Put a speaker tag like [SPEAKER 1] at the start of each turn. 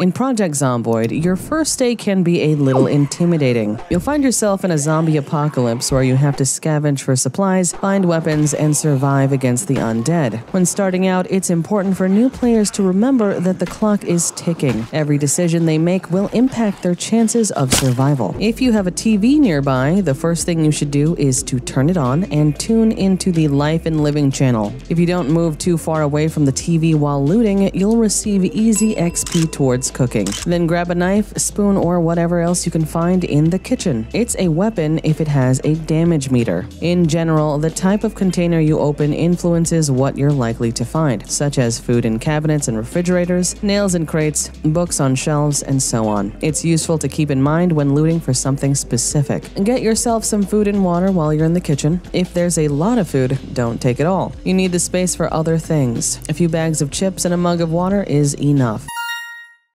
[SPEAKER 1] In Project Zomboid, your first day can be a little intimidating. You'll find yourself in a zombie apocalypse where you have to scavenge for supplies, find weapons, and survive against the undead. When starting out, it's important for new players to remember that the clock is ticking. Every decision they make will impact their chances of survival. If you have a TV nearby, the first thing you should do is to turn it on and tune into the Life and Living channel. If you don't move too far away from the TV while looting, you'll receive easy XP towards cooking. Then grab a knife, spoon, or whatever else you can find in the kitchen. It's a weapon if it has a damage meter. In general, the type of container you open influences what you're likely to find, such as food in cabinets and refrigerators, nails in crates, books on shelves, and so on. It's useful to keep in mind when looting for something specific. Get yourself some food and water while you're in the kitchen. If there's a lot of food, don't take it all. You need the space for other things. A few bags of chips and a mug of water is enough.